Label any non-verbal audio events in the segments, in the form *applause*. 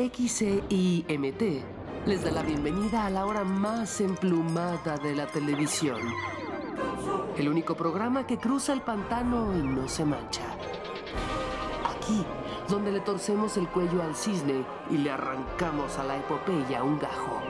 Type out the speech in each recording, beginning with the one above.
XCIMT les da la bienvenida a la hora más emplumada de la televisión. El único programa que cruza el pantano y no se mancha. Aquí, donde le torcemos el cuello al cisne y le arrancamos a la epopeya un gajo.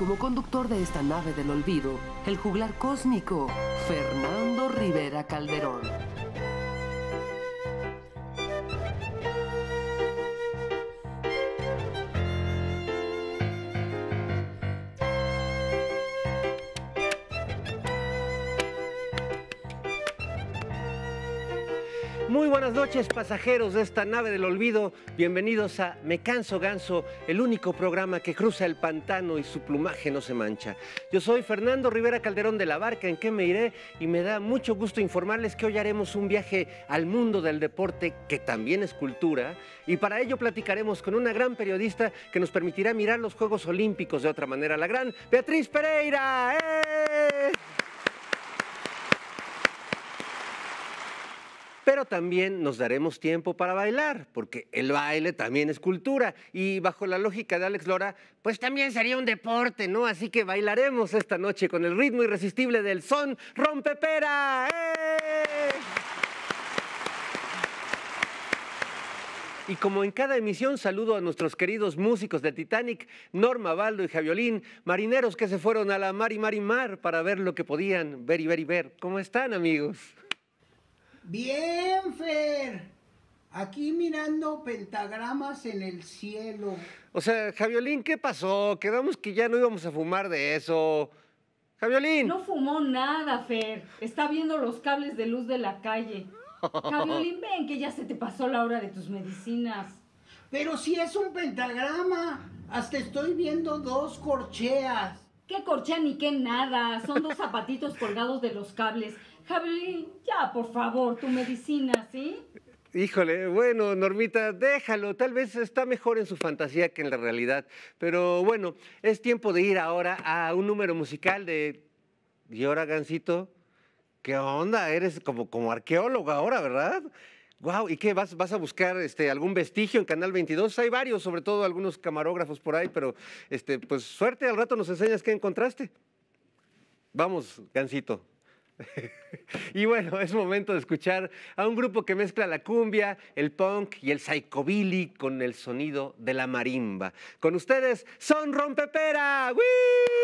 Como conductor de esta nave del olvido, el juglar cósmico, Fernando Rivera Calderón. Noches, pasajeros de esta nave del olvido. Bienvenidos a Me Canso Ganso, el único programa que cruza el pantano y su plumaje no se mancha. Yo soy Fernando Rivera Calderón de la Barca, en que me iré, y me da mucho gusto informarles que hoy haremos un viaje al mundo del deporte, que también es cultura, y para ello platicaremos con una gran periodista que nos permitirá mirar los Juegos Olímpicos de otra manera, la gran Beatriz Pereira. ¡Eh! Pero también nos daremos tiempo para bailar, porque el baile también es cultura. Y bajo la lógica de Alex Lora, pues también sería un deporte, ¿no? Así que bailaremos esta noche con el ritmo irresistible del son rompepera. ¡Eh! Y como en cada emisión, saludo a nuestros queridos músicos de Titanic, Norma Baldo y Javiolín, marineros que se fueron a la mar y mar y mar para ver lo que podían ver y ver y ver. ¿Cómo están, amigos? Bien, Fer. Aquí mirando pentagramas en el cielo. O sea, Javiolín, ¿qué pasó? Quedamos que ya no íbamos a fumar de eso. Javiolín. No fumó nada, Fer. Está viendo los cables de luz de la calle. *laughs* Javiolín, ven que ya se te pasó la hora de tus medicinas. Pero si es un pentagrama. Hasta estoy viendo dos corcheas. ¿Qué corchea ni qué nada? Son dos zapatitos colgados de los cables. Javiolín, ya, por favor, tu medicina, ¿sí? Híjole, bueno, Normita, déjalo. Tal vez está mejor en su fantasía que en la realidad. Pero bueno, es tiempo de ir ahora a un número musical de... ¿Y ahora, Gancito? ¿Qué onda? Eres como, como arqueólogo ahora, ¿verdad? Wow, ¿y qué? ¿Vas, vas a buscar este, algún vestigio en Canal 22? Hay varios, sobre todo algunos camarógrafos por ahí, pero este, pues suerte, al rato nos enseñas qué encontraste. Vamos, Gancito. *laughs* y bueno, es momento de escuchar a un grupo que mezcla la cumbia, el punk y el psychobilly con el sonido de la marimba. Con ustedes, Son Rompepera. ¡Wii!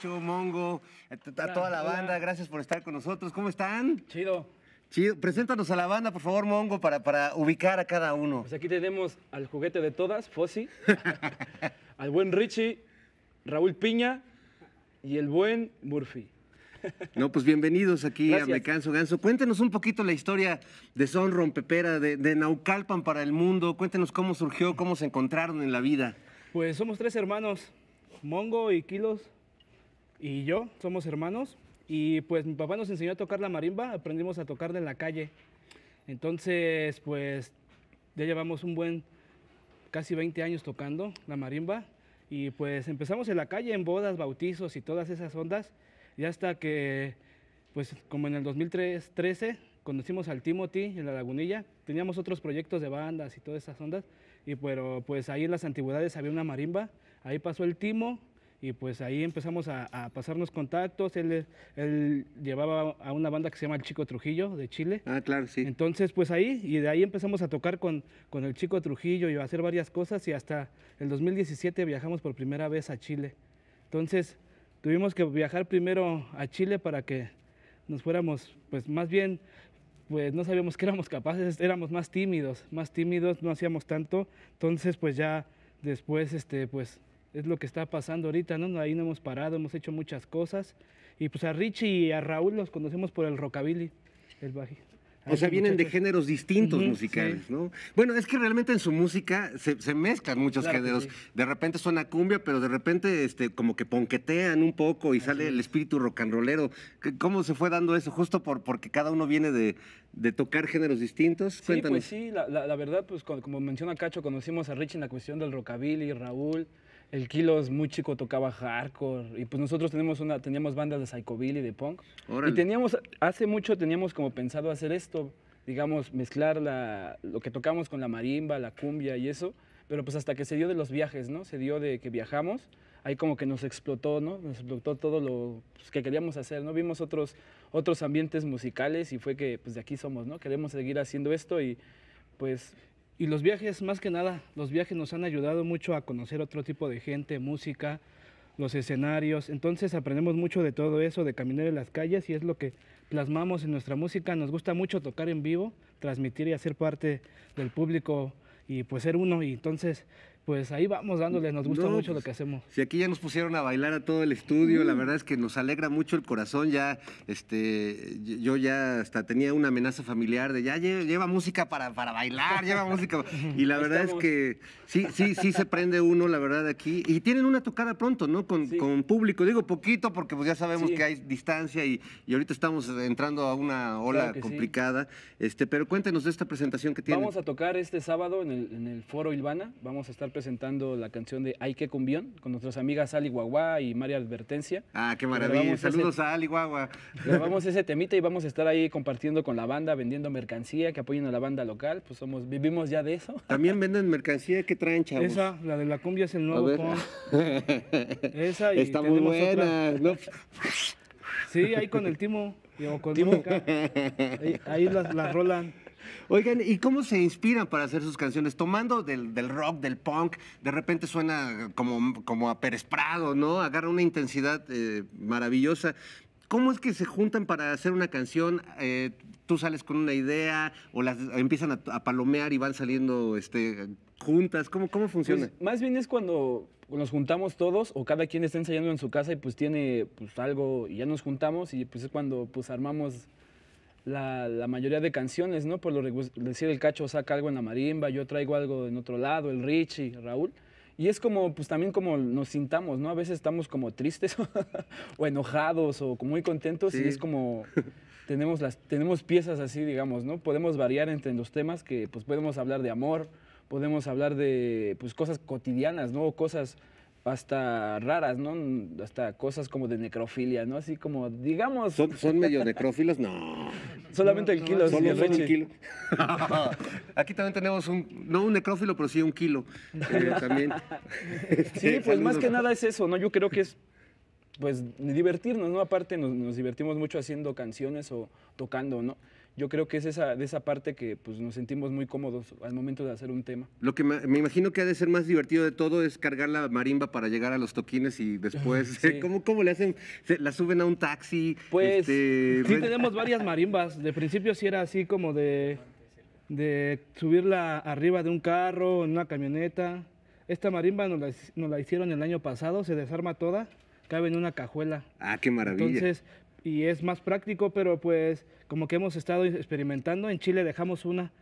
Cacho, Mongo, a a toda la banda. Gracias por estar con nosotros. ¿Cómo están? Chido. Chido. Preséntanos a la banda, por favor, Mongo, para, para ubicar a cada uno. Pues aquí tenemos al juguete de todas, Fossi, *laughs* al buen Richie, Raúl Piña y el buen Murphy. No, pues bienvenidos aquí a. Me Canso Ganso. Cuéntenos un poquito la historia de Son Rompepera, de, de Naucalpan para el mundo. Cuéntenos cómo surgió, cómo se encontraron en la vida. Pues somos tres hermanos, Mongo y Kilos y yo somos hermanos. Y pues mi papá nos enseñó a tocar la marimba, aprendimos a tocarla en la calle. Entonces, pues ya llevamos un buen, casi 20 años tocando la marimba. Y pues empezamos en la calle, en bodas, bautizos y todas esas ondas. Y hasta que, pues como en el 2013, conocimos al Timothy en la lagunilla. Teníamos otros proyectos de bandas y todas esas ondas. Y pero pues ahí en las antigüedades había una marimba. Ahí pasó el Timo y pues ahí empezamos a, a pasarnos contactos. Él, él llevaba a una banda que se llama El Chico Trujillo de Chile. Ah, claro, sí. Entonces, pues ahí, y de ahí empezamos a tocar con, con el Chico Trujillo y a hacer varias cosas y hasta el 2017 viajamos por primera vez a Chile. Entonces, tuvimos que viajar primero a Chile para que nos fuéramos, pues más bien, pues no sabíamos que éramos capaces, éramos más tímidos, más tímidos, no hacíamos tanto. Entonces, pues ya después, este, pues es lo que está pasando ahorita, ¿no? Ahí no hemos parado, hemos hecho muchas cosas. Y pues a Richie y a Raúl los conocemos por el rockabilly, el baji. O sea, vienen de géneros distintos musicales, sí. ¿no? Bueno, es que realmente en su música se, se mezclan muchos Claro géneros. sí. De repente suena cumbia, pero de repente este, como que ponquetean un poco y sale el espíritu rock and rollero. ¿Qué- ¿Cómo se fue dando eso? Justo por, porque cada uno viene de, de tocar géneros distintos. Sí, Cuéntanos. pues sí, la, la- la verdad, pues co- como menciona Cacho, conocimos a Rich en la cuestión del rockabilly, Raúl, el Kilos muy chico tocaba hardcore, y pues nosotros tenemos una, teníamos bandas de psychobilly, de punk, Órale. y teníamos, hace mucho teníamos como pensado hacer esto, digamos, mezclar la, lo que tocamos con la marimba, la cumbia y eso, pero pues hasta que se dio de los viajes, ¿no? Se dio de que viajamos, ahí como que nos explotó, ¿no? Nos explotó todo lo pues, que queríamos hacer, ¿no? Vimos otros, otros ambientes musicales y fue que pues de aquí somos, ¿no? Queremos seguir haciendo esto y pues... Y los viajes, más que nada, los viajes nos han ayudado mucho a conocer otro tipo de gente, música, los escenarios. Entonces aprendemos mucho de todo eso, de caminar en las calles y es lo que plasmamos en nuestra música. Nos gusta mucho tocar en vivo, transmitir y hacer parte del público y pues ser uno. Y entonces, pues ahí vamos dándole, nos gusta No, mucho lo pues, que hacemos. Si aquí ya nos pusieron a bailar a todo el estudio, la verdad es que nos alegra mucho el corazón. Ya, este, yo ya hasta tenía una amenaza familiar de ya lle- lleva música para, para bailar, lleva música. *laughs* Y la verdad estamos. es que sí, sí, sí se prende uno, la verdad, aquí. Y tienen una tocada pronto, ¿no? Con, Sí. con público. Digo poquito porque pues ya sabemos Sí. que hay distancia y, y ahorita estamos entrando a una ola Claro que sí. complicada. Este, pero cuéntenos de esta presentación que tienen. Vamos a tocar este sábado en el, en el Foro Ilvana. Vamos a estar presentando la canción de Ay que cumbión con nuestras amigas Ali Guagua y María Advertencia. Ah, qué Grabamos maravilla. ese- Saludos a Ali Guagua. Grabamos ese *laughs* temita y vamos a estar ahí compartiendo con la banda, vendiendo mercancía, que apoyen a la banda local. Pues somos, vivimos ya de eso. También *laughs* venden mercancía que traen, chavos. Esa, la de la cumbia es el nuevo punk. *laughs* Esa y Está muy otra. buena. ¿no? Sí, ahí con el Timo. O con ahí las, las rolan. Oigan, ¿y cómo se inspiran para hacer sus canciones? Tomando del, del rock, del punk, de repente suena como, como a Pérez Prado, ¿no? Agarra una intensidad eh, maravillosa. ¿Cómo es que se juntan para hacer una canción? Eh, ¿Tú sales con una idea o las empiezan a, a palomear y van saliendo este, juntas? ¿Cómo, cómo funciona? Pues, más bien es cuando nos juntamos todos o cada quien está ensayando en su casa y pues tiene pues algo y ya nos juntamos y pues es cuando pues armamos la, la mayoría de canciones, ¿no? Por lo decir el Cacho saca algo en la marimba, yo traigo algo en otro lado, el Richie, Raúl. Y es como, pues también como nos sintamos, ¿no? A veces estamos como tristes *laughs* o enojados o muy contentos Sí. y es como tenemos, las, tenemos piezas así, digamos, ¿no? Podemos variar entre los temas que pues podemos hablar de amor, podemos hablar de pues cosas cotidianas, ¿no? O cosas hasta raras, ¿no? Hasta cosas como de necrofilia, ¿no? Así como, digamos, ¿Son, son medio *laughs* necrófilos? No. solamente el kilo. Solo y el kilo. *laughs* Aquí también tenemos un, no un necrófilo, pero sí un kilo. eh, también. *laughs* Sí, pues más que nada es eso, ¿no? Yo creo que es, pues, divertirnos, ¿no? Aparte nos, nos divertimos mucho haciendo canciones o tocando, ¿no? Yo creo que es esa, de esa parte que pues, nos sentimos muy cómodos al momento de hacer un tema. Lo que me, me imagino que ha de ser más divertido de todo es cargar la marimba para llegar a los toquines y después, Sí. *laughs* ¿cómo, cómo le hacen? ¿Se- ¿La suben a un taxi? Pues Este, sí re- tenemos varias marimbas. De principio sí era así como de, de subirla arriba de un carro, en una camioneta. Esta marimba nos la, nos la hicieron el año pasado, se desarma toda, cabe en una cajuela. Ah, qué maravilla. Entonces, y es más práctico, pero pues como que hemos estado experimentando, en Chile dejamos una,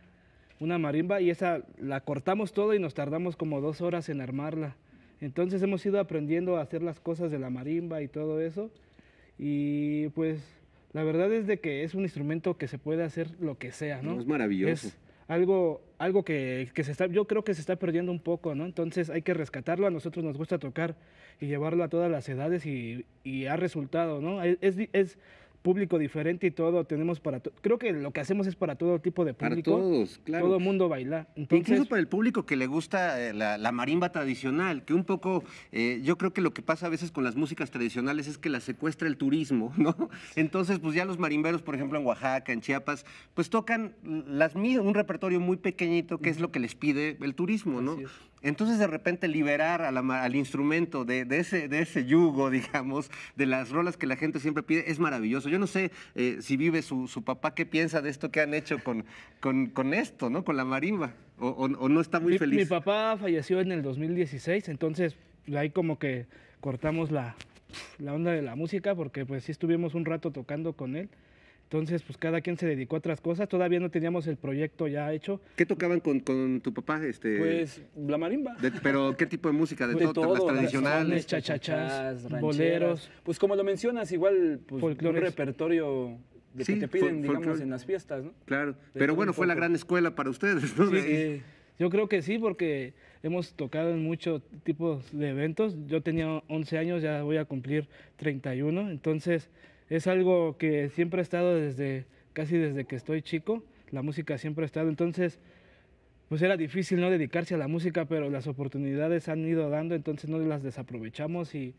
una marimba y esa la cortamos todo y nos tardamos como dos horas en armarla. Entonces hemos ido aprendiendo a hacer las cosas de la marimba y todo eso. Y pues la verdad es de que es un instrumento que se puede hacer lo que sea, ¿no? Es maravilloso. Es algo, algo que, que se está, yo creo que se está perdiendo un poco, ¿no? Entonces hay que rescatarlo, a nosotros nos gusta tocar y llevarlo a todas las edades y, y ha resultado, ¿no? Es, público diferente y todo, tenemos para, to- creo que lo que hacemos es para todo tipo de Para público. todos, claro. Todo el mundo baila. Entonces, Incluso para el público que le gusta eh, la, la marimba tradicional, que un poco, eh, yo creo que lo que pasa a veces con las músicas tradicionales es que la secuestra el turismo, *laughs* ¿no? Entonces, pues ya los marimberos, por ejemplo, en Oaxaca, en Chiapas, pues tocan las, un repertorio muy pequeñito, que es lo que les pide el turismo, ¿no? Entonces, de repente, liberar a la al instrumento de, de ese, de ese yugo, *laughs* digamos, de las rolas que la gente siempre pide, es maravilloso. Yo no sé eh, si vive su, su papá, qué piensa de esto que han hecho con, con, con esto, ¿no? Con la marimba. O, o- o no está muy mi, feliz. mi papá falleció en el 2016, entonces ahí como que cortamos la, la onda de la música porque pues sí estuvimos un rato tocando con él. Entonces, pues cada quien se dedicó a otras cosas. Todavía no teníamos el proyecto ya hecho. ¿Qué tocaban con, con tu papá? Este, Pues la marimba. de- pero, ¿qué tipo de música? ¿De, De todo? todo, ¿Las tradicionales? rancheras. boleros. Pues como lo mencionas, igual pues, un repertorio de Sí, que te fol- piden, digamos, folclore. en las fiestas, ¿no? Claro. todo Pero bueno, fue la gran escuela para ustedes, ¿no? Sí, sí. Yo creo que sí, porque hemos tocado en muchos tipos de eventos. Yo tenía 11 años, ya voy a cumplir 31. Entonces, es algo que siempre ha estado desde, casi desde que estoy chico. La música siempre ha estado. Entonces, pues era difícil no dedicarse a la música, pero las oportunidades han ido dando, entonces no las desaprovechamos y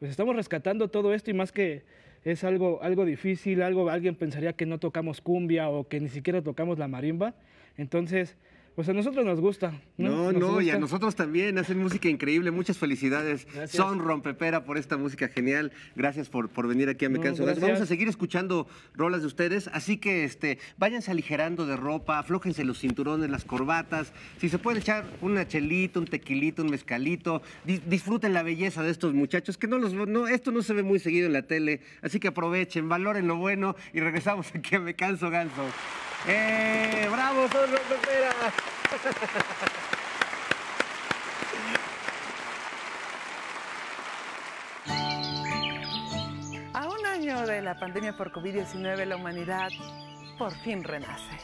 pues estamos rescatando todo esto y más que es algo, algo difícil, algo alguien pensaría que no tocamos cumbia o que ni siquiera tocamos la marimba. Entonces, pues a nosotros nos gusta. No, no, y a nosotros también, hacen música increíble, muchas felicidades. Gracias. Son Rompepera por esta música genial. Gracias por, por venir aquí a Me No, Canso gracias. Vamos a seguir escuchando rolas de ustedes, así que este, váyanse aligerando de ropa, aflójense los cinturones, las corbatas. Si se pueden echar una chelita, un tequilito, un mezcalito, di- disfruten la belleza de estos muchachos, que no los no, esto no se ve muy seguido en la tele, así que aprovechen, valoren lo bueno y regresamos aquí a Me Canso Ganso. ¡Eh! ¡Bravo, son Rompepera! A un año de la pandemia por COVID-19, la humanidad por fin renace.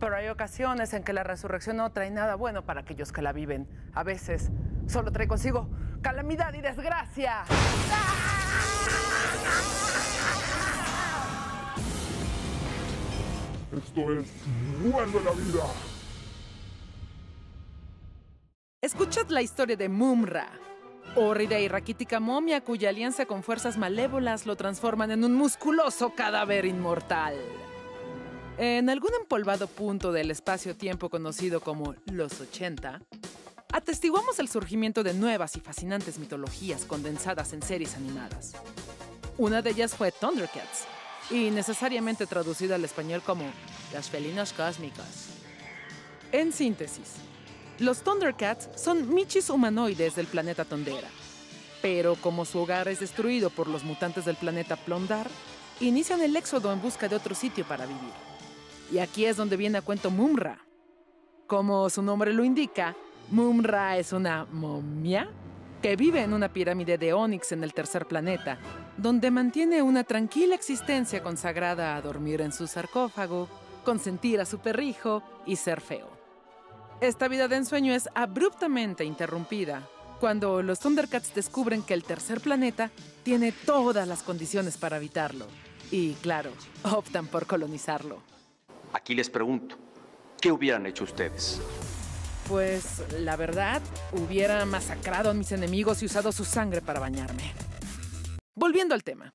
Pero hay ocasiones en que la resurrección no trae nada bueno para aquellos que la viven. A veces solo trae consigo calamidad y desgracia. Esto es la vida. Escuchad la historia de Mumra, hórrida y raquítica momia cuya alianza con fuerzas malévolas lo transforman en un musculoso cadáver inmortal. En algún empolvado punto del espacio-tiempo conocido como los 80, atestiguamos el surgimiento de nuevas y fascinantes mitologías condensadas en series animadas. Una de ellas fue Thundercats, y necesariamente traducida al español como Las felinos cósmicos. En síntesis, los Thundercats son michis humanoides del planeta Tondera. Pero como su hogar es destruido por los mutantes del planeta Plondar, inician el éxodo en busca de otro sitio para vivir. Y aquí es donde viene a cuento Mumra. Como su nombre lo indica, Mumra es una momia que vive en una pirámide de Onix en el tercer planeta, donde mantiene una tranquila existencia consagrada a dormir en su sarcófago, consentir a su perrijo y ser feo. Esta vida de ensueño es abruptamente interrumpida cuando los Thundercats descubren que el tercer planeta tiene todas las condiciones para habitarlo. Y claro, optan por colonizarlo. Aquí les pregunto, ¿qué hubieran hecho ustedes? Pues la verdad, hubiera masacrado a mis enemigos y usado su sangre para bañarme. Volviendo al tema.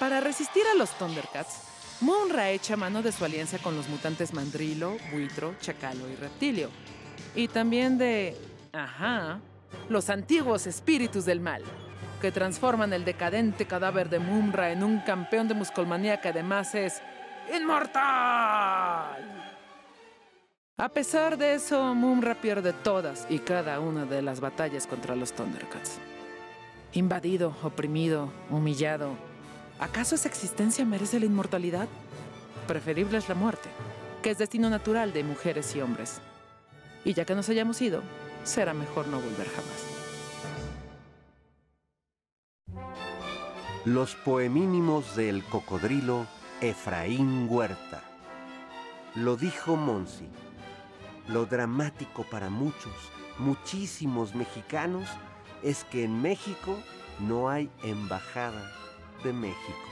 Para resistir a los Thundercats, Munra echa mano de su alianza con los mutantes Mandrilo, Buitro, Chacalo y Reptilio. Y también de... Ajá. Los antiguos espíritus del mal, que transforman el decadente cadáver de Mumra en un campeón de muscolmanía que además es inmortal. A pesar de eso, Mumra pierde todas y cada una de las batallas contra los Thundercats. Invadido, oprimido, humillado, ¿acaso esa existencia merece la inmortalidad? Preferible es la muerte, que es destino natural de mujeres y hombres. Y ya que nos hayamos ido, será mejor no volver jamás. Los poemínimos del cocodrilo Efraín Huerta. Lo dijo Monsi. Lo dramático para muchos, muchísimos mexicanos, es que en México no hay embajada de México.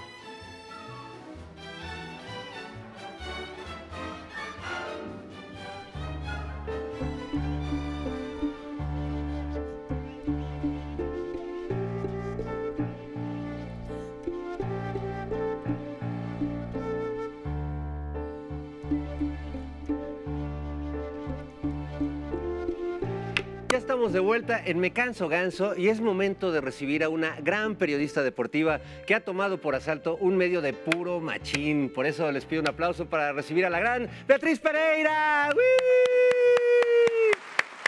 Estamos de vuelta en Me Canso Ganso y es momento de recibir a una gran periodista deportiva que ha tomado por asalto un medio de puro machín. Por eso les pido un aplauso para recibir a la gran Beatriz Pereira. ¡Uy!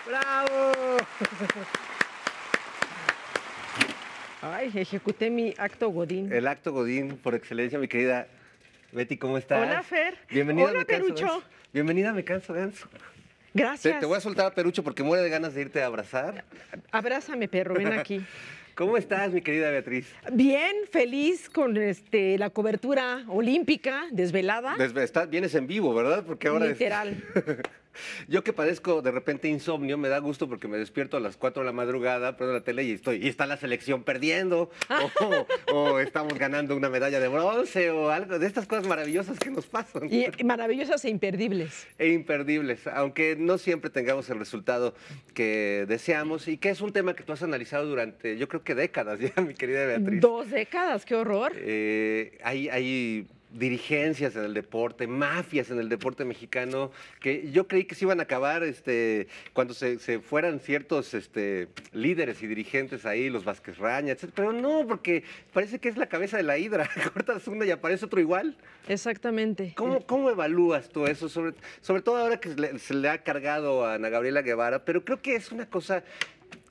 ¡Bravo! Ay, ejecuté mi acto Godín. El acto Godín por excelencia, mi querida Betty, ¿cómo estás? Hola, Fer. Bienvenida Hola, a Me Canso. Ganso. Bienvenida a Me Canso Ganso. Gracias. te voy a soltar a Perucho porque muere de ganas de irte a abrazar. Abrázame, perro, ven aquí. *laughs* ¿Cómo estás, mi querida Beatriz? Bien, feliz con este, la cobertura olímpica, desvelada. Desve- vienes en vivo, ¿verdad? Porque ahora es- Literal. *laughs* Yo que padezco de repente insomnio, me da gusto porque me despierto a las 4 de la madrugada, prendo la tele y estoy y está la selección perdiendo o, o estamos ganando una medalla de bronce o algo de estas cosas maravillosas que nos pasan. Y maravillosas e imperdibles. E imperdibles, aunque no siempre tengamos el resultado que deseamos y que es un tema que tú has analizado durante, yo creo que décadas ya, mi querida Beatriz. Dos décadas, qué horror. Eh, hay, hay dirigencias en el deporte, mafias en el deporte mexicano, que yo creí que se iban a acabar este, cuando se, se fueran ciertos este, líderes y dirigentes ahí, los Vázquez Raña, etc. Pero no, porque parece que es la cabeza de la hidra. *laughs* Cortas una y aparece otro igual. Exactamente. ¿Cómo, cómo evalúas tú eso? Sobre, sobre todo ahora que se le, se le ha cargado a Ana Gabriela Guevara, pero creo que es una cosa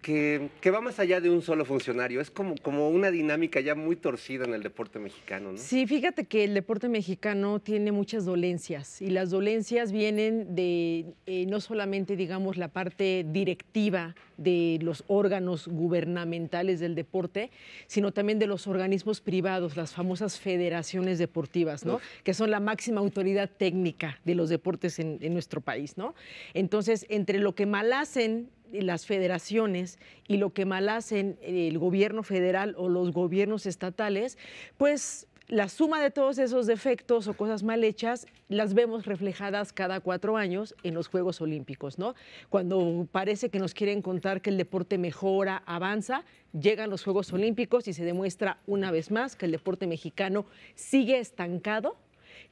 que, que va más allá de un solo funcionario. Es como, como una dinámica ya muy torcida en el deporte mexicano, ¿no? Sí, fíjate que el deporte mexicano tiene muchas dolencias y las dolencias vienen de eh, no solamente, digamos, la parte directiva de los órganos gubernamentales del deporte, sino también de los organismos privados, las famosas federaciones deportivas, ¿no? Uf. Que son la máxima autoridad técnica de los deportes en, en nuestro país, ¿no? Entonces, entre lo que mal hacen las federaciones y lo que mal hacen el gobierno federal o los gobiernos estatales, pues la suma de todos esos defectos o cosas mal hechas las vemos reflejadas cada cuatro años en los Juegos Olímpicos, ¿no? Cuando parece que nos quieren contar que el deporte mejora, avanza, llegan los Juegos Olímpicos y se demuestra una vez más que el deporte mexicano sigue estancado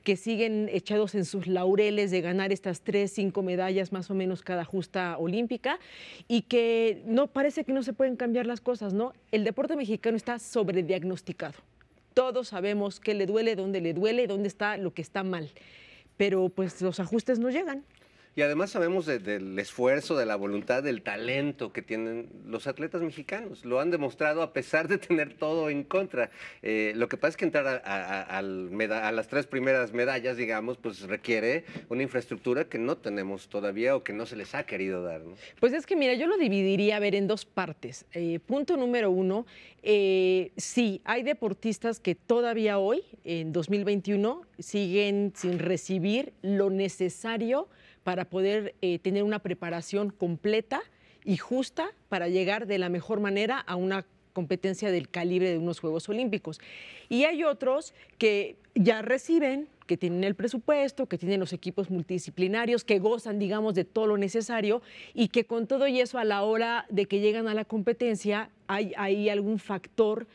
que siguen echados en sus laureles de ganar estas tres, cinco medallas más o menos cada justa olímpica y que no parece que no se pueden cambiar las cosas, ¿no? El deporte mexicano está sobrediagnosticado. Todos sabemos qué le duele, dónde le duele, dónde está lo que está mal, pero pues los ajustes no llegan. Y además sabemos de- del esfuerzo, de la voluntad, del talento que tienen los atletas mexicanos. Lo han demostrado a pesar de tener todo en contra. Eh, lo que pasa es que entrar a, las tres primeras medallas, digamos, pues requiere una infraestructura que no tenemos todavía o que no se les ha querido dar. Pues es que, mira, yo lo dividiría, a ver, en dos partes. Eh, punto número uno, eh, sí, hay deportistas que todavía hoy, en 2021, siguen sin recibir lo necesario para poder eh, tener una preparación completa y justa para llegar de la mejor manera a una competencia del calibre de unos Juegos Olímpicos. Y hay otros que ya reciben, que tienen el presupuesto, que tienen los equipos multidisciplinarios, que gozan, digamos, de todo lo necesario y que con todo y eso a la hora de que llegan a la competencia hay, hay algún factor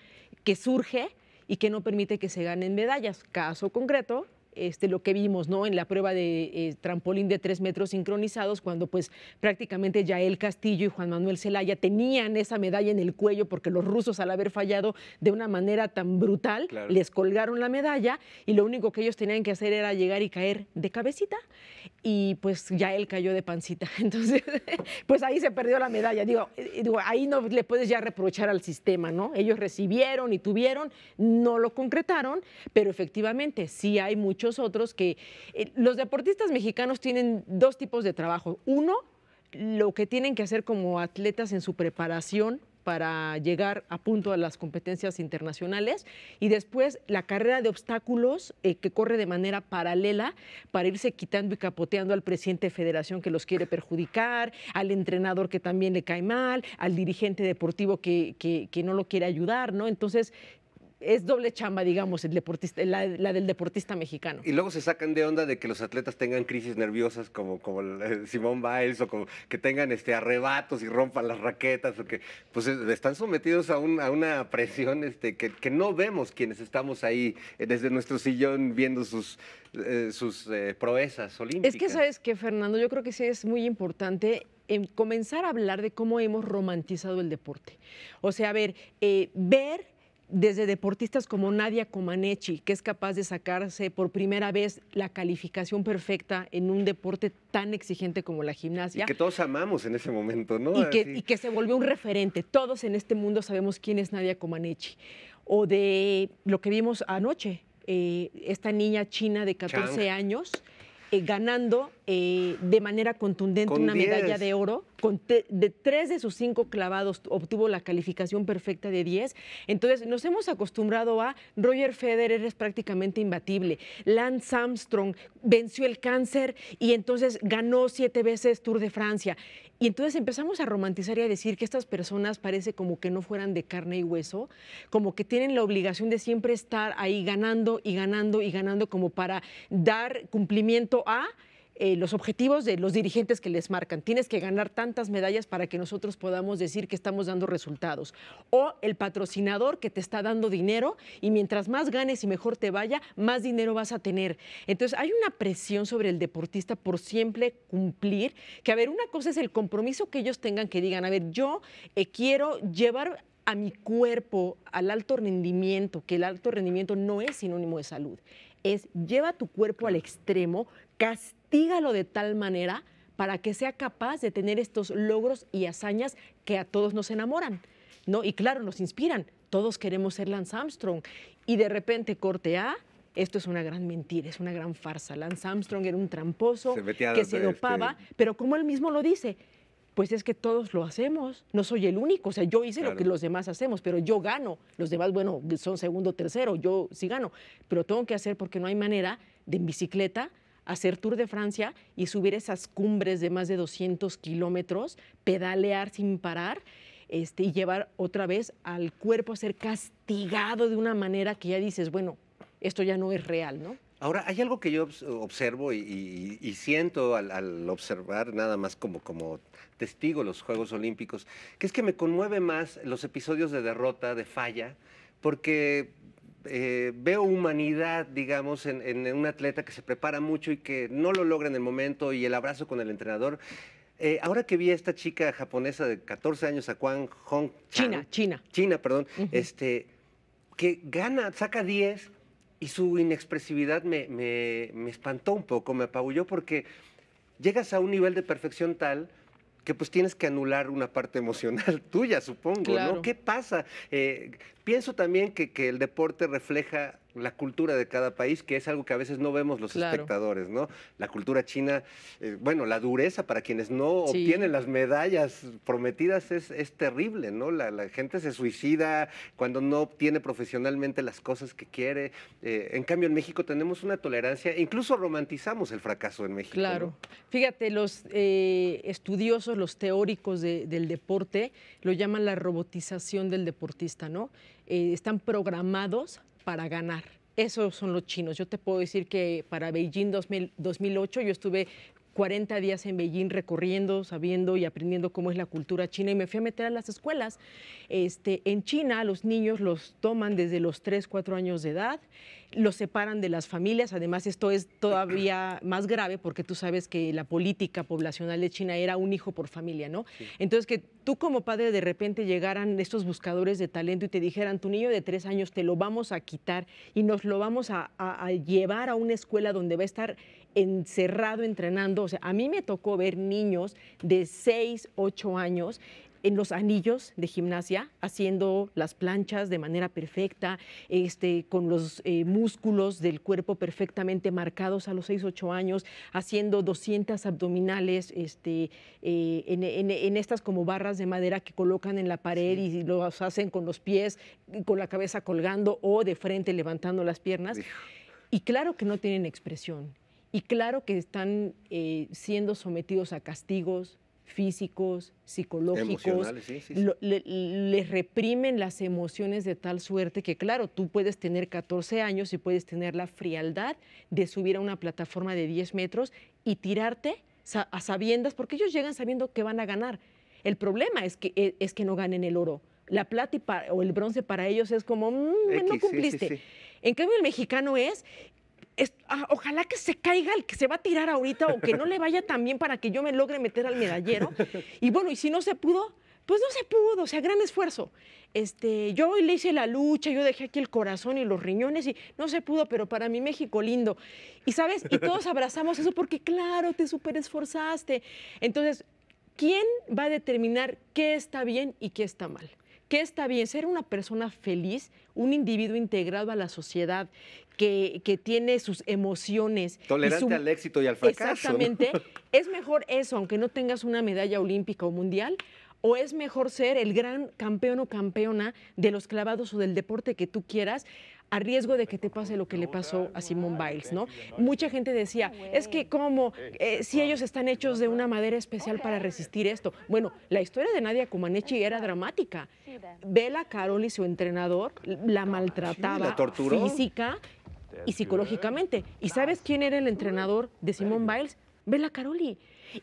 que surge y que no permite que se ganen medallas. Caso concreto, este, lo que vimos ¿no? en la prueba de eh, trampolín de tres metros sincronizados, cuando pues prácticamente Yael Castillo y Juan Manuel Zelaya tenían esa medalla en el cuello porque los rusos al haber fallado de una manera tan brutal, Claro. les colgaron la medalla y lo único que ellos tenían que hacer era llegar y caer de cabecita y pues Yael cayó de pancita. *laughs* Entonces, pues ahí se perdió la medalla. Digo, eh, digo, ahí no le puedes ya reprochar al sistema, ¿no? Ellos recibieron y tuvieron, no lo concretaron, pero efectivamente sí hay muchos que eh, los deportistas mexicanos tienen dos tipos de trabajo. Uno, lo que tienen que hacer como atletas en su preparación para llegar a punto a las competencias internacionales y después la carrera de obstáculos eh, que corre de manera paralela para irse quitando y capoteando al presidente de federación que los quiere perjudicar, al entrenador que también le cae mal, al dirigente deportivo que, que- que no lo quiere ayudar, ¿no? Entonces es doble chamba, digamos, el deportista, la, la del deportista mexicano. Y luego se sacan de onda de que los atletas tengan crisis nerviosas como, como Simón Biles o como que tengan este arrebatos y rompan las raquetas o que pues están sometidos a, un- a una presión este, que, que no vemos quienes estamos ahí eh, desde nuestro sillón viendo sus, eh, sus eh, proezas olímpicas. Es que sabes que, Fernando, yo creo que sí es muy importante em, comenzar a hablar de cómo hemos romantizado el deporte. O sea, a ver, eh, ver desde deportistas como Nadia Comaneci, que es capaz de sacarse por primera vez la calificación perfecta en un deporte tan exigente como la Y gimnasia. que todos amamos en ese momento, ¿no? Y que, y que se volvió un referente. Todos en este mundo sabemos quién es Nadia Comaneci. O de lo que vimos anoche, eh, esta niña china de 14 Chang. años eh, ganando eh, de manera contundente Con una medalla 10. de oro. Con de tres de sus cinco clavados obtuvo la calificación perfecta de 10. Entonces nos hemos acostumbrado a Roger Federer es prácticamente imbatible. Lance Armstrong venció el cáncer y entonces ganó siete veces Tour de Francia. Y entonces empezamos a romantizar y a decir que estas personas parece como que no fueran de carne y hueso, como que tienen la obligación de siempre estar ahí ganando y ganando y ganando como para dar cumplimiento a eh, los objetivos de los dirigentes que les marcan. Tienes que ganar tantas medallas para que nosotros podamos decir que estamos dando resultados. O el patrocinador que te está dando dinero y mientras más ganes y mejor te vaya, más dinero vas a tener. Entonces hay una presión sobre el deportista por siempre cumplir, que a ver, una cosa es el compromiso que ellos tengan, que digan, a ver, yo eh, quiero llevar a mi cuerpo al alto rendimiento, que el alto rendimiento no es sinónimo de salud, es lleva tu cuerpo al extremo, castígalo de tal manera para que sea capaz de tener estos logros y hazañas que a todos nos enamoran, ¿no? Y claro, nos inspiran. Todos queremos ser Lance Armstrong. Y de repente corte A, esto es una gran mentira, es una gran farsa. Lance Armstrong era un tramposo Se que se este, dopaba, pero como él mismo lo dice, pues es que todos lo hacemos. No soy el único. O sea, yo hice lo que los demás hacemos, pero yo gano. Los demás, bueno, son segundo, tercero. Yo sí gano. Pero tengo que hacer porque no hay manera de en bicicleta hacer Tour de Francia y subir esas cumbres de más de 200 kilómetros, pedalear sin parar. Este, y llevar otra vez al cuerpo a ser castigado de una manera que ya dices, bueno, esto ya no es real, ¿no? Ahora, hay algo que yo obs- observo y siento al, al observar nada más como, como testigo los Juegos Olímpicos, que es que me conmueve más los episodios de derrota, de falla, porque eh, veo humanidad, digamos, en, en un atleta que se prepara mucho y que no lo logra en el momento y el abrazo con el entrenador. Eh, ahora que vi a esta chica japonesa de 14 años, a Kwang Hong China, China. China, perdón, este, que gana, saca 10 y su inexpresividad me, me- me espantó un poco, me apabulló porque llegas a un nivel de perfección tal que pues tienes que anular una parte emocional *laughs* tuya, supongo, Claro. ¿no? ¿Qué pasa? Eh, pienso también que, que el deporte refleja la cultura de cada país, que es algo que a veces no vemos los Claro. espectadores, ¿no? La cultura china, eh, bueno, la dureza para quienes no Sí. obtienen las medallas prometidas es, es terrible, ¿no? La, la gente se suicida cuando no obtiene profesionalmente las cosas que quiere. Eh, en cambio, en México tenemos una tolerancia, incluso romantizamos el fracaso en México. Claro. ¿no? Fíjate, los eh, estudiosos, los teóricos de- del deporte lo llaman la robotización del deportista, ¿no? Eh, están programados para ganar. Esos son los chinos. Yo te puedo decir que para Beijing 2000 2008 yo estuve 40 días en Beijing recorriendo, sabiendo y aprendiendo cómo es la cultura china y me fui a meter a las escuelas. Este, en China los niños los toman desde los 3, 4 años de edad, los separan de las familias, además esto es todavía más grave porque tú sabes que la política poblacional de China era un hijo por familia, ¿no? Entonces que tú como padre de repente llegaran estos buscadores de talento y te dijeran, tu niño de tres años te lo vamos a quitar y nos lo vamos a, a- a llevar a una escuela donde va a estar encerrado entrenando. O sea, a mí me tocó ver niños de 6, 8 años en los anillos de gimnasia, haciendo las planchas de manera perfecta, este, con los eh, músculos del cuerpo perfectamente marcados a los 6, 8 años, haciendo 200 abdominales este, eh, en, en- en estas como barras de madera que colocan en la pared y los hacen con los pies, con la cabeza colgando o de frente levantando las piernas. Y claro que no tienen expresión. Y claro que están eh, siendo sometidos a castigos físicos, psicológicos, sí, sí, sí. lo- le- les reprimen las emociones de tal suerte que, claro, tú puedes tener 14 años y puedes tener la frialdad de subir a una plataforma de 10 metros y tirarte a sabiendas, porque ellos llegan sabiendo que van a ganar. El problema es que, e- es que no ganen el oro. La plata y o el bronce para ellos es como, "Mm, X, no cumpliste. En cambio, el mexicano es, es- ah, ojalá que se caiga el que se va a tirar ahorita o que no le vaya tan bien para que yo me logre meter al medallero. *laughs* Y bueno, y si no se pudo, pues no se pudo, o sea, gran esfuerzo. Este, yo le hice la lucha, yo dejé aquí el corazón y los riñones y no se pudo, pero para mi México lindo. Y sabes, y todos *laughs* abrazamos eso porque claro, te súper esforzaste. Entonces, ¿quién va a determinar qué está bien y qué está mal? ¿Qué está bien? Ser una persona feliz, un individuo integrado a la sociedad, que, que tiene sus emociones. y Tolerante su- al éxito y al fracaso. ¿no? Exactamente. ¿Es mejor eso, aunque no tengas una medalla olímpica o mundial? ¿O es mejor ser el gran campeón o campeona de los clavados o del deporte que tú quieras? A riesgo de que te pase lo que le pasó a Simone Biles, ¿no? Mucha gente decía, es que como si ellos están hechos de una madera especial para resistir esto. Bueno, la historia de Nadia Comaneci era dramática. Bela Caroli, su entrenador, la maltrataba física y psicológicamente. ¿Y sabes quién era el entrenador de Simone Biles? Bela Caroli.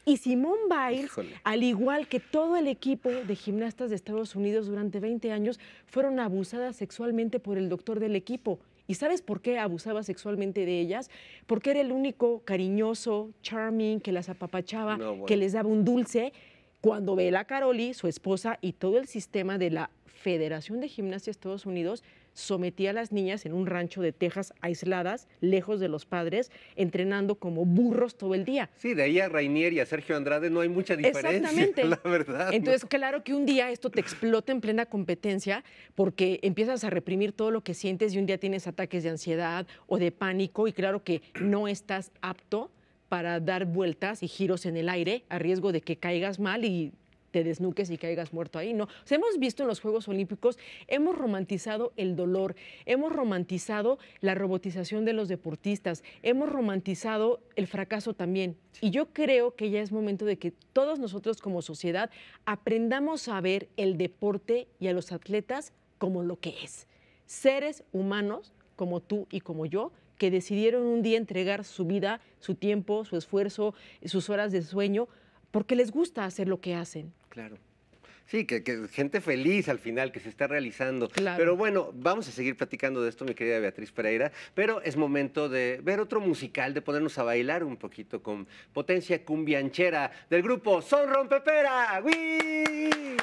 Y Simone Biles, Híjole. al igual que todo el equipo de gimnastas de Estados Unidos durante 20 años, fueron abusadas sexualmente por el doctor del equipo. ¿Y sabes por qué abusaba sexualmente de ellas? Porque era el único cariñoso, charming, que las apapachaba, No, bueno. que les daba un dulce. Cuando Bela Caroli, su esposa y todo el sistema de la Federación de Gimnasia de Estados Unidos sometía a las niñas en un rancho de Texas aisladas, lejos de los padres, entrenando como burros todo el día. Sí, de ahí a Rainier y a Sergio Andrade no hay mucha diferencia, Exactamente. *laughs* la verdad. ¿no? Entonces, claro que un día esto te explota en plena competencia porque empiezas a reprimir todo lo que sientes y un día tienes ataques de ansiedad o de pánico y claro que no estás apto para dar vueltas y giros en el aire a riesgo de que caigas mal y te desnuques y caigas muerto ahí, ¿no? O hemos visto en los Juegos Olímpicos, hemos romantizado el dolor, hemos romantizado la robotización de los deportistas, hemos romantizado el fracaso también. Y yo creo que ya es momento de que todos nosotros como sociedad aprendamos a ver el deporte y a los atletas como lo que es. Seres humanos como tú y como yo, que decidieron un día entregar su vida, su tiempo, su esfuerzo, sus horas de sueño, porque les gusta hacer lo que hacen. Claro. Sí, que, que gente feliz al final que se está realizando. Claro. Pero bueno, vamos a seguir platicando de esto, mi querida Beatriz Pereira. Pero es momento de ver otro musical, de ponernos a bailar un poquito con Potencia Cumbianchera del grupo Son Rompepera. ¡Wii!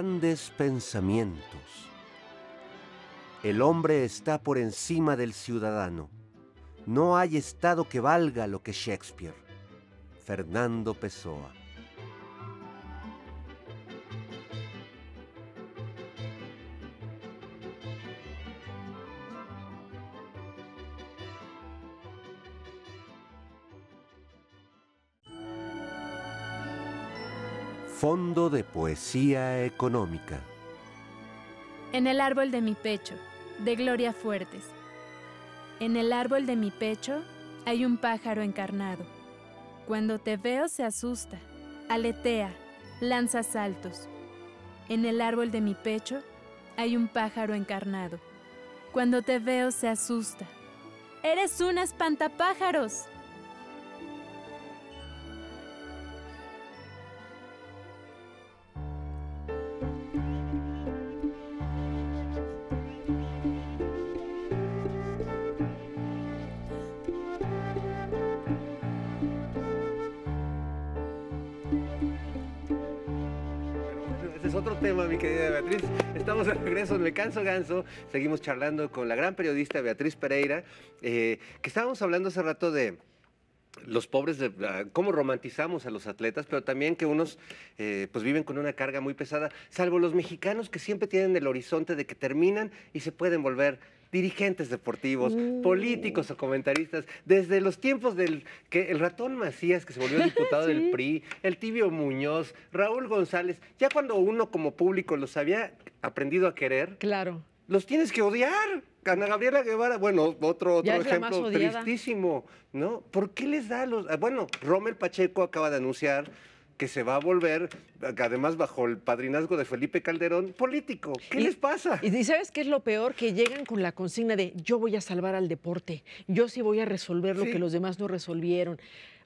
Grandes pensamientos. El hombre está por encima del ciudadano. No hay Estado que valga lo que Shakespeare. Fernando Pessoa. Fondo de Poesía Económica. En el árbol de mi pecho, de Gloria Fuertes. En el árbol de mi pecho hay un pájaro encarnado. Cuando te veo se asusta, aletea, lanza saltos. En el árbol de mi pecho hay un pájaro encarnado. Cuando te veo se asusta. Eres un espantapájaros. Estamos de regreso en Me Canso Ganso. Seguimos charlando con la gran periodista Beatriz Pereira, eh, que estábamos hablando hace rato de los pobres, de, ah, cómo romantizamos a los atletas, pero también que unos eh, pues viven con una carga muy pesada, salvo los mexicanos que siempre tienen el horizonte de que terminan y se pueden volver dirigentes deportivos, políticos o comentaristas, desde los tiempos del que el ratón Macías, que se volvió diputado *laughs* del PRI, el tibio Muñoz, Raúl González, ya cuando uno como público los había aprendido a querer, Claro. los tienes que odiar. Ana Gabriela Guevara, bueno, otro, otro ejemplo tristísimo, ¿no? ¿Por qué les da a los...? ah, Bueno, Rommel Pacheco acaba de anunciar que se va a volver, además bajo el padrinazgo de Felipe Calderón, político. ¿Qué Y- les pasa? Y ¿sabes qué es lo peor? Que llegan con la consigna de yo voy a salvar al deporte, yo sí voy a resolver lo Sí. que los demás no resolvieron.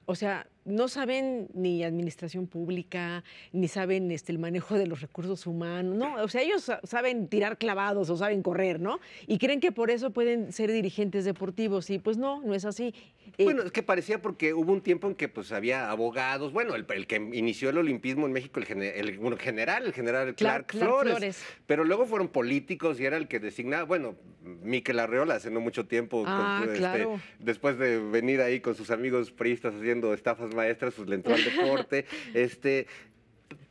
O sea, no saben ni administración pública, ni saben este, el manejo de los recursos humanos, no, o sea, ellos sa- saben tirar clavados o saben correr, ¿no? Y creen que por eso pueden ser dirigentes deportivos y pues no, no es así. Eh, Bueno, es que parecía porque hubo un tiempo en que pues había abogados, bueno, el, el que inició el olimpismo en México, el, el, general, el general Clark, Clark- Clark Flores, Flores. pero luego fueron políticos y era el que designaba, bueno, Miquel Arreola hace no mucho tiempo, con- Ah, este, claro. después de venir ahí con sus amigos priistas haciendo estafas maestras, pues le entró al deporte, *laughs* este...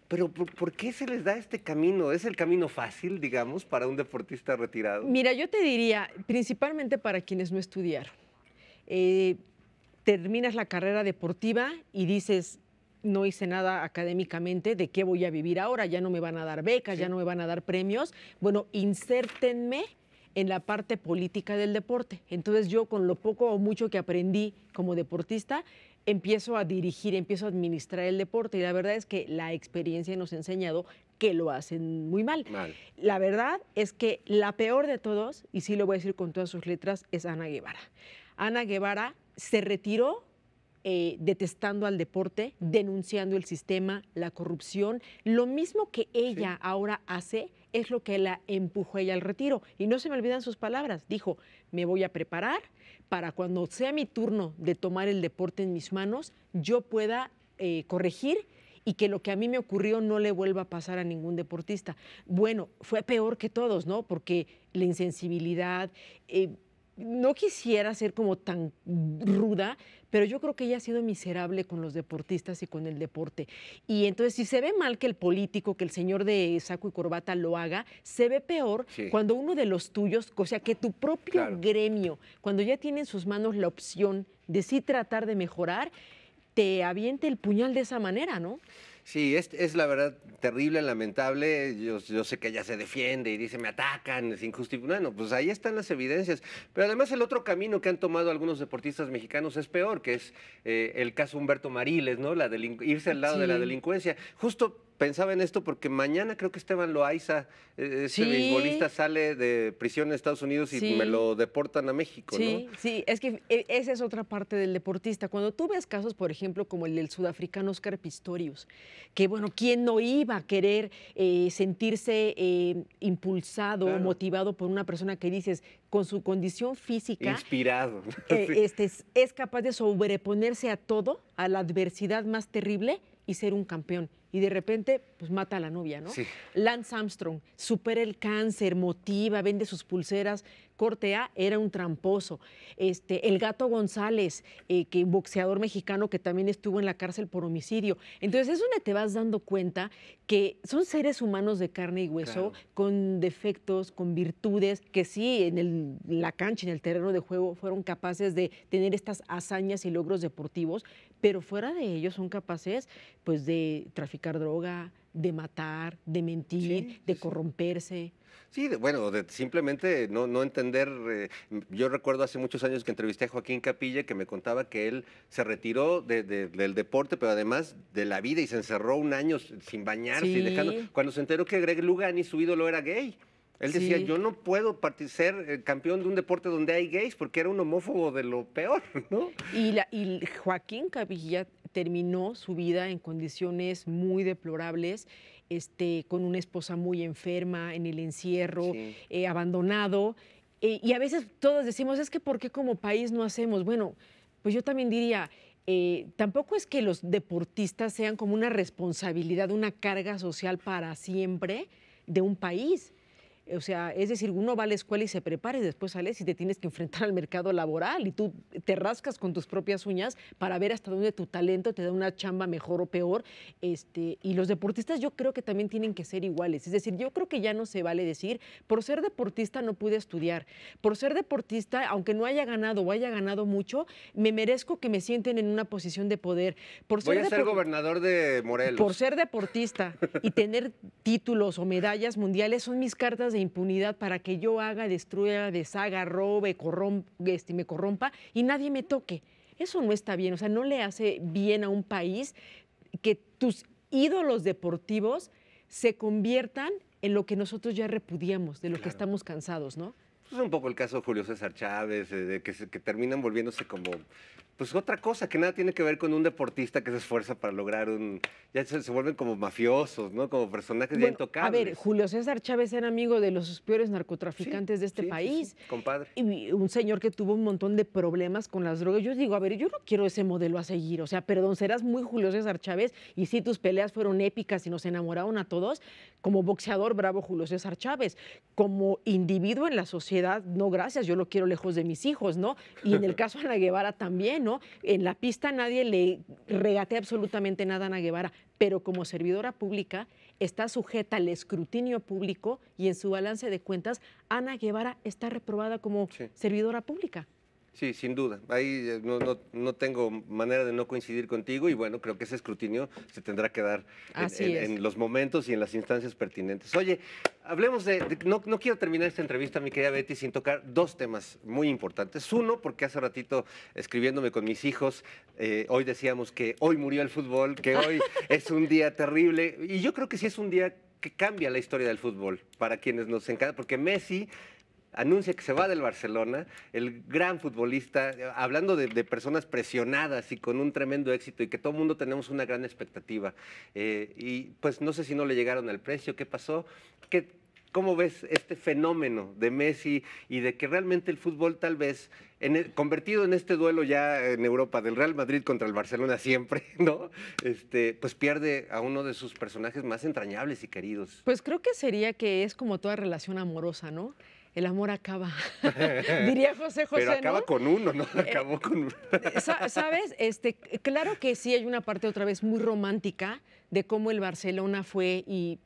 Pero ¿por, qué se les da este camino? ¿Es el camino fácil, digamos, para un deportista retirado? Mira, yo te diría, principalmente para quienes no estudiaron. Eh, terminas la carrera deportiva y dices, no hice nada académicamente, ¿de qué voy a vivir ahora? Ya no me van a dar becas, ya no me van a dar premios. Bueno, insértenme en la parte política del deporte. Entonces yo con lo poco o mucho que aprendí como deportista, empiezo a dirigir, empiezo a administrar el deporte y la verdad es que la experiencia nos ha enseñado que lo hacen muy mal. Mal. La verdad es que la peor de todos, y sí lo voy a decir con todas sus letras, es Ana Guevara. Ana Guevara se retiró eh, detestando al deporte, denunciando el sistema, la corrupción. Lo mismo que ella ahora hace es lo que la empujó ella al retiro. Y no se me olvidan sus palabras. Dijo, me voy a preparar para cuando sea mi turno de tomar el deporte en mis manos, yo pueda eh, corregir y que lo que a mí me ocurrió no le vuelva a pasar a ningún deportista. Bueno, fue peor que todos, ¿no? Porque la insensibilidad, eh, no quisiera ser como tan ruda, pero yo creo que ella ha sido miserable con los deportistas y con el deporte. Y entonces, si se ve mal que el político, que el señor de saco y corbata lo haga, se ve peor Sí. cuando uno de los tuyos, o sea, que tu propio Claro. gremio, cuando ya tiene en sus manos la opción de sí tratar de mejorar, te aviente el puñal de esa manera, ¿no? Sí, es, es la verdad terrible, lamentable. Yo, yo sé que ella se defiende y dice, me atacan, es injusto. Bueno, pues ahí están las evidencias. Pero además el otro camino que han tomado algunos deportistas mexicanos es peor, que es eh, el caso Humberto Mariles, ¿no? La irse al lado de la delincuencia. Justo pensaba en esto porque mañana creo que Esteban Loaiza, eh, este Sí. beisbolista, sale de prisión en Estados Unidos y Sí. me lo deportan a México, Sí, ¿no? sí, es que e- esa es otra parte del deportista. Cuando tú ves casos, por ejemplo, como el del sudafricano Oscar Pistorius, que bueno, ¿quién no iba a querer eh, sentirse eh, impulsado, Claro. motivado por una persona que dices, con su condición física, Inspirado. eh, *laughs* este, es, es capaz de sobreponerse a todo, a la adversidad más terrible y ser un campeón? Y de repente, pues mata a la novia, ¿no? Sí. Lance Armstrong supera el cáncer, motiva, vende sus pulseras. Corte A era un tramposo. Este, el gato González, eh, que boxeador mexicano que también estuvo en la cárcel por homicidio. Entonces es donde te vas dando cuenta que son seres humanos de carne y hueso, Claro. con defectos, con virtudes, que sí en el- la cancha, en el terreno de juego, fueron capaces de tener estas hazañas y logros deportivos, pero fuera de ellos son capaces pues de traficar droga, de matar, de mentir, Sí, de sí, corromperse. Sí, de- bueno, de simplemente no, no entender. eh, yo recuerdo hace muchos años que entrevisté a Joaquín Capilla que me contaba que él se retiró de- de- del deporte, pero además de la vida y se encerró un año sin bañarse y dejando. Cuando se enteró que Greg Lugani, su ídolo, era gay. Él decía, Sí. yo no puedo ser eh, campeón de un deporte donde hay gays porque era un homófobo de lo peor, *laughs* ¿no? Y, la, y Joaquín Capilla terminó su vida en condiciones muy deplorables, este, con una esposa muy enferma, en el encierro, Sí. eh, abandonado. Eh, y a veces todos decimos, es que ¿por qué como país no hacemos? Bueno, pues yo también diría, eh, tampoco es que los deportistas sean como una responsabilidad, una carga social para siempre de un país. O sea, es decir, uno va a la escuela y se prepara y después sales y te tienes que enfrentar al mercado laboral y tú te rascas con tus propias uñas para ver hasta dónde tu talento te da una chamba mejor o peor. Este, y los deportistas yo creo que también tienen que ser iguales. Es decir, yo creo que ya no se vale decir, por ser deportista no pude estudiar. Por ser deportista, aunque no haya ganado o haya ganado mucho, me merezco que me sienten en una posición de poder. Por Voy a ser gobernador de Morelos. por ser deportista y tener títulos o medallas mundiales son mis cartas de impunidad para que yo haga, destruya, deshaga, robe, este, me corrompa y nadie me toque. Eso no está bien, o sea, no le hace bien a un país que tus ídolos deportivos se conviertan en lo que nosotros ya repudiamos, de lo que estamos cansados, ¿no? Es un poco el caso de Julio César Chávez, eh, de que, se- que terminan volviéndose como, pues otra cosa, que nada tiene que ver con un deportista que se esfuerza para lograr un, ya se, se vuelven como mafiosos, ¿no? Como personajes ya Bueno, a intocables. ver, Julio César Chávez era amigo de los peores narcotraficantes de este sí, país. sí, compadre. y un señor que tuvo un montón de problemas con las drogas. Yo digo, a ver, yo no quiero ese modelo a seguir. O sea, perdón, serás muy Julio César Chávez y sí, tus peleas fueron épicas y nos enamoraron a todos. Como boxeador, bravo Julio César Chávez. Como individuo en la sociedad, no, gracias, yo lo quiero lejos de mis hijos, ¿no? Y en el *laughs* caso de Ana Guevara también, En la pista nadie le regatea absolutamente nada a Ana Guevara, pero como servidora pública está sujeta al escrutinio público y en su balance de cuentas, Ana Guevara está reprobada como Sí. servidora pública. Sí, sin duda. Ahí eh, no, no, no tengo manera de no coincidir contigo y bueno, creo que ese escrutinio se tendrá que dar en, los momentos y en las instancias pertinentes. Oye, hablemos de... de- no, no quiero terminar esta entrevista, mi querida Betty, sin tocar dos temas muy importantes. Uno, porque hace ratito escribiéndome con mis hijos, eh, hoy decíamos que hoy murió el fútbol, que hoy *laughs* es un día terrible y yo creo que sí es un día que cambia la historia del fútbol para quienes nos encanta, porque Messi anuncia que se va del Barcelona, el gran futbolista, hablando de, de personas presionadas y con un tremendo éxito y que todo el mundo tenemos una gran expectativa. Eh, y pues no sé si no le llegaron al precio, qué pasó, ¿Qué, ¿cómo ves este fenómeno de Messi y de que realmente el fútbol tal vez, en el- convertido en este duelo ya en Europa del Real Madrid contra el Barcelona siempre, *laughs* ¿no? Este, pues pierde a uno de sus personajes más entrañables y queridos. Pues creo que sería que es como toda relación amorosa, ¿no? El amor acaba. *laughs* Diría José José, Pero acaba ¿no? con uno, ¿no? Acabó con uno. Sa- ¿Sabes? Este, claro que sí hay una parte otra vez muy romántica de cómo el Barcelona fue y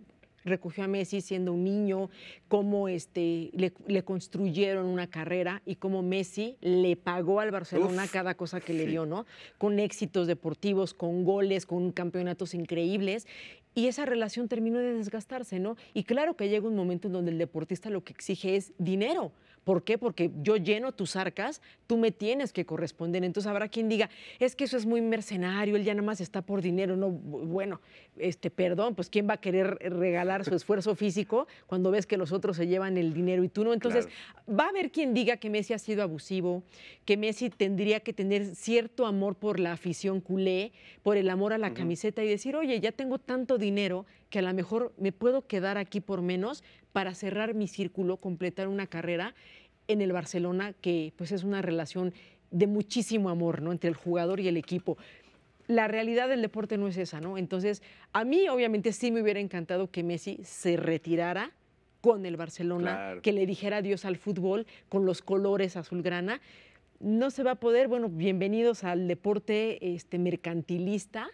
recogió a Messi siendo un niño, cómo este, le, le construyeron una carrera y cómo Messi le pagó al Barcelona Uf, cada cosa que le dio, ¿no? Con éxitos deportivos, con goles, con campeonatos increíbles. Y esa relación terminó de desgastarse, ¿no? Y claro que llega un momento en donde el deportista lo que exige es dinero. ¿Por qué? Porque yo lleno tus arcas, tú me tienes que corresponder. Entonces habrá quien diga, es que eso es muy mercenario, él ya nada más está por dinero. No, bu- bueno, este, perdón, pues ¿quién va a querer regalar su esfuerzo físico cuando ves que los otros se llevan el dinero y tú no? Entonces va a haber quien diga que Messi ha sido abusivo, que Messi tendría que tener cierto amor por la afición culé, por el amor a la camiseta y decir, oye, ya tengo tanto dinero que a lo mejor me puedo quedar aquí por menos para cerrar mi círculo, completar una carrera en el Barcelona, que pues es una relación de muchísimo amor, ¿no? Entre el jugador y el equipo. La realidad del deporte no es esa, ¿no? Entonces, a mí obviamente sí me hubiera encantado que Messi se retirara con el Barcelona, Claro. que le dijera adiós al fútbol con los colores azulgrana. No se va a poder, bueno, bienvenidos al deporte este, mercantilista.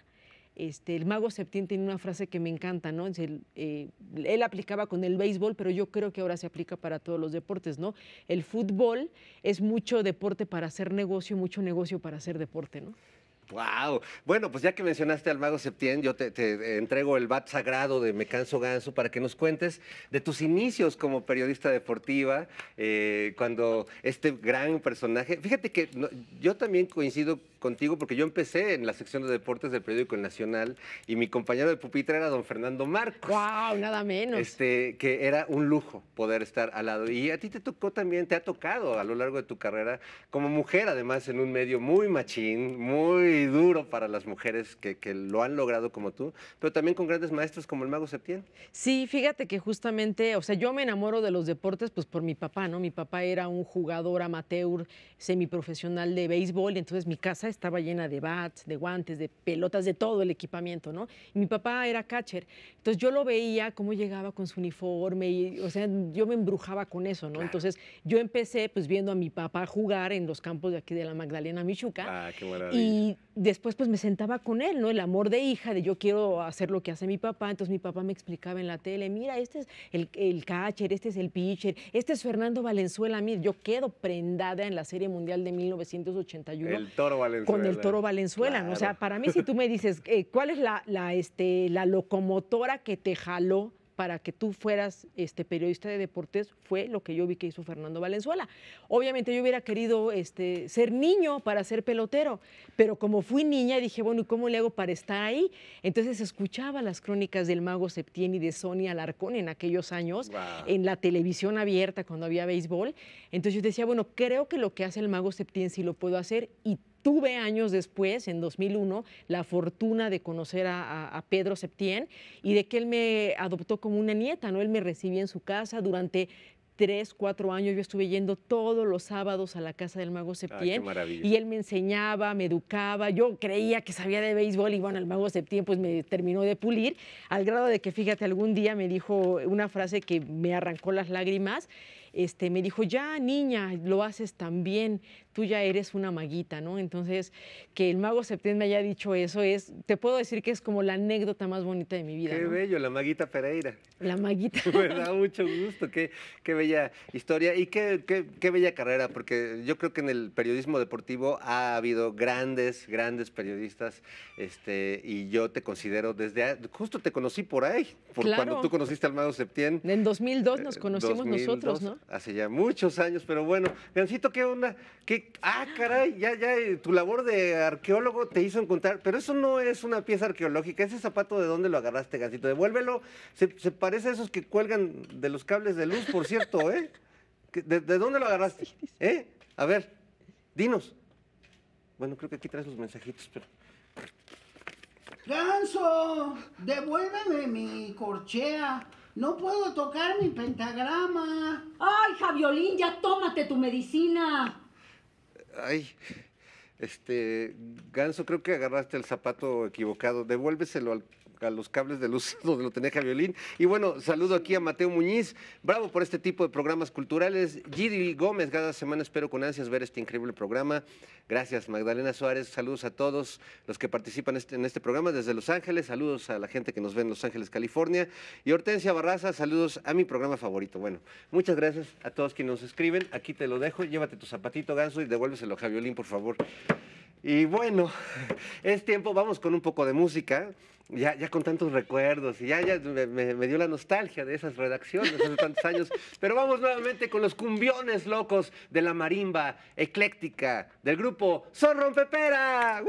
Este, el mago Septién tiene una frase que me encanta, ¿no? El, eh, él aplicaba con el béisbol, pero yo creo que ahora se aplica para todos los deportes, ¿no? El fútbol es mucho deporte para hacer negocio, mucho negocio para hacer deporte, ¿no? Wow. Bueno, pues ya que mencionaste al mago Septién, yo te, te entrego el bat sagrado de Me Canso Ganso para que nos cuentes de tus inicios como periodista deportiva, eh, cuando este gran personaje. Fíjate que no- yo también coincido contigo porque yo empecé en la sección de deportes del periódico Nacional y mi compañero de pupitre era don Fernando Marcos. ¡Wow! Nada menos. Este, que era un lujo poder estar al lado. Y a ti te tocó también, te ha tocado a lo largo de tu carrera, como mujer, además, en un medio muy machín, muy duro para las mujeres que, que lo han logrado como tú, pero también con grandes maestros como el Mago Septién. Sí, fíjate que justamente, o sea, yo me enamoro de los deportes pues por mi papá, ¿no? Mi papá era un jugador amateur, semiprofesional de béisbol, y entonces mi casa estaba llena de bats, de guantes, de pelotas, de todo el equipamiento, ¿no? Y mi papá era catcher, entonces yo lo veía cómo llegaba con su uniforme, y, o sea, yo me embrujaba con eso, ¿no? Entonces yo empecé pues viendo a mi papá jugar en los campos de aquí de la Magdalena Michuca. Ah, qué maravilla. Y después pues me sentaba con él, ¿no? El amor de hija, de yo quiero hacer lo que hace mi papá. Entonces mi papá me explicaba en la tele, mira, este es el, el catcher, este es el pitcher, este es Fernando Valenzuela. Mira, yo quedo prendada en la Serie Mundial de 1981 El Toro Valenzuela. con el Toro Valenzuela. ¿no? O sea, para mí, si tú me dices, eh, ¿cuál es la, la, este, la locomotora que te jaló para que tú fueras este, periodista de deportes? Fue lo que yo vi que hizo Fernando Valenzuela. Obviamente yo hubiera querido este, ser niño para ser pelotero, pero como fui niña dije, bueno, ¿y cómo le hago para estar ahí? Entonces escuchaba las crónicas del mago Septién y de Sonia Alarcón en aquellos años, en la televisión abierta cuando había béisbol. Entonces yo decía, bueno, creo que lo que hace el mago Septién sí lo puedo hacer y tuve años después, en 2001, la fortuna de conocer a, Pedro Septién y de que él me adoptó como una nieta, ¿no? Él me recibía en su casa durante tres, cuatro años. Yo estuve yendo todos los sábados a la casa del mago Septién. maravilla. y él me enseñaba, me educaba. Yo creía que sabía de béisbol y bueno, el mago Septién pues me terminó de pulir, al grado de que, fíjate, algún día me dijo una frase que me arrancó las lágrimas. Este, me dijo, ya niña, lo haces tan bien, tú ya eres una maguita, ¿no? Entonces, que el mago Septién me haya dicho eso es, te puedo decir que es como la anécdota más bonita de mi vida. Qué ¿no? bello, la Maguita Pereira. La maguita. *laughs* Me da mucho gusto, qué, qué bella historia y qué, qué- qué bella carrera, porque yo creo que en el periodismo deportivo ha habido grandes, grandes periodistas, este, y yo te considero desde, a- justo te conocí por ahí, por Claro. cuando tú conociste al Mago Septién. En 2002 nos conocimos 2002, nosotros, ¿no? Hace ya muchos años, pero bueno, Gancito, ¿qué onda? ¿Qué? Ah, caray, ya, ya, tu labor de arqueólogo te hizo encontrar, pero eso no es una pieza arqueológica, ese zapato de dónde lo agarraste, Gancito, devuélvelo, se, se parece a esos que cuelgan de los cables de luz, por cierto, ¿eh? ¿Que- ¿De, de dónde lo agarraste? ¿Eh? A ver, dinos. Bueno, creo que aquí traes los mensajitos, pero... Ganso, devuélveme mi corchea. No puedo tocar mi pentagrama. Ay, Javiolín, ya tómate tu medicina. Ay, este, Ganso, creo que agarraste el zapato equivocado. Devuélveselo al- a los cables de luz *laughs* donde lo tenía Javiolín. Y bueno, saludo aquí a Mateo Muñiz. Bravo por este tipo de programas culturales. Giri Gómez, cada semana espero con ansias ver este increíble programa. Gracias, Magdalena Suárez. Saludos a todos los que participan este- en este programa desde Los Ángeles. Saludos a la gente que nos ve en Los Ángeles, California. Y Hortensia Barraza, saludos a mi programa favorito. Bueno, muchas gracias a todos quienes nos escriben. Aquí te lo dejo. Llévate tu zapatito, Ganso, y devuélveselo a Javiolín, por favor. Y bueno, es tiempo, vamos con un poco de música. Ya, ya con tantos recuerdos, y ya, ya me, dio la nostalgia de esas redacciones hace tantos años. Pero vamos nuevamente con los cumbiones locos de la marimba ecléctica del grupo Son Rompepera.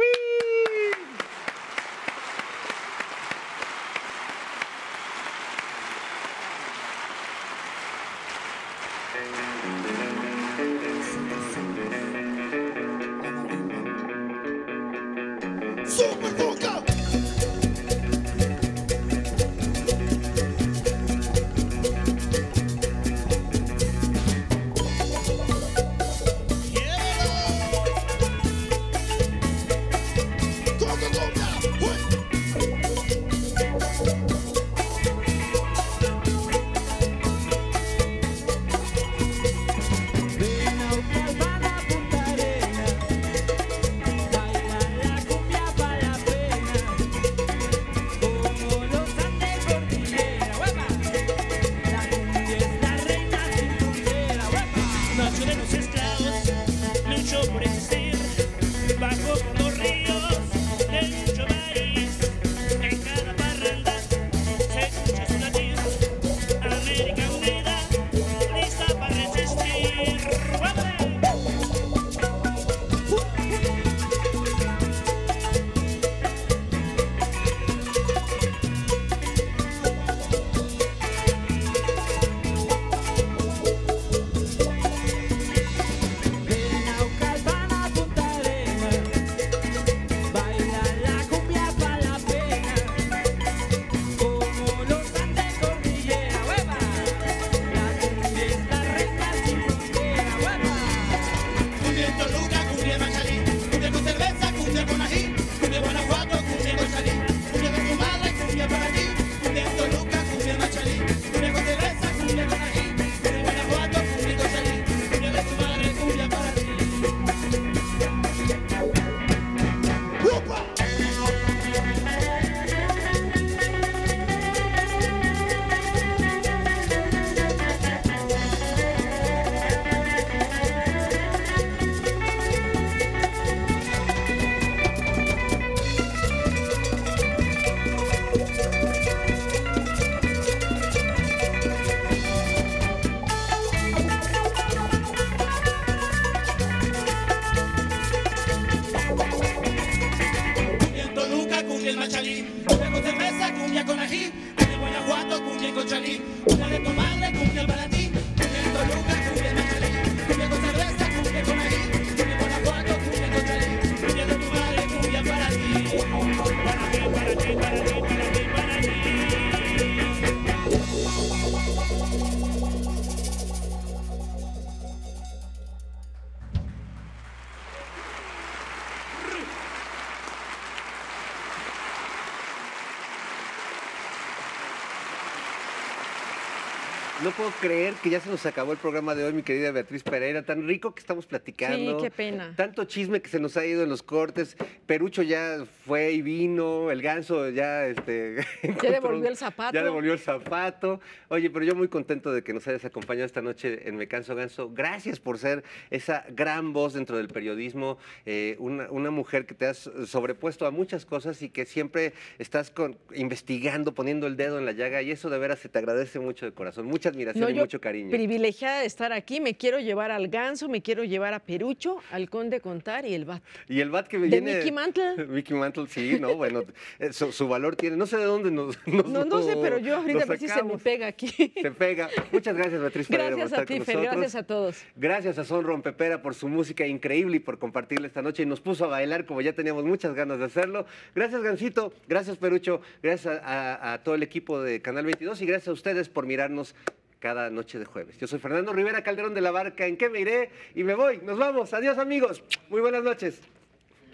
Puedo creer que ya se nos acabó el programa de hoy, mi querida Beatriz Pereira. Tan rico que estamos platicando. Sí, qué pena. Tanto chisme que se nos ha ido en los cortes. Perucho ya fue y vino. El ganso ya. Este, *laughs* encontró- devolvió el zapato. Ya devolvió el zapato. Oye, pero yo muy contento de que nos hayas acompañado esta noche en Me Canso Ganso. Gracias por ser esa gran voz dentro del periodismo. eh, una, una mujer que te has sobrepuesto a muchas cosas y que siempre estás con- investigando, poniendo el dedo en la llaga. Y eso de veras se te agradece mucho de corazón. Mucha admiración No, y yo mucho cariño. privilegiada de estar aquí, me quiero llevar al ganso, me quiero llevar a Perucho, al Conde Contar y el Bat. Y el bat que De viene... Mickey Mantle. *laughs* Mickey Mantle, sí, no, bueno, eh, su, su valor tiene, no sé de dónde nos, *laughs* nos No, no sé, pero yo ahorita si se me pega aquí. Se pega. Muchas gracias, Beatriz por Gracias estar a ti, con Fer, gracias a todos. Gracias a Son Rompepera por su música increíble y por compartirla esta noche y nos puso a bailar como ya teníamos muchas ganas de hacerlo. Gracias Gancito, gracias Perucho, gracias a, a- a todo el equipo de Canal 22 y gracias a ustedes por mirarnos cada noche de jueves. Yo soy Fernando Rivera Calderón de la Barca, ¿en qué me iré? Y me voy, nos vamos, adiós amigos, muy buenas noches.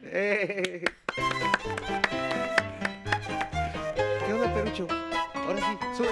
Eh. ¿Qué onda Perucho? Ahora sí, sube.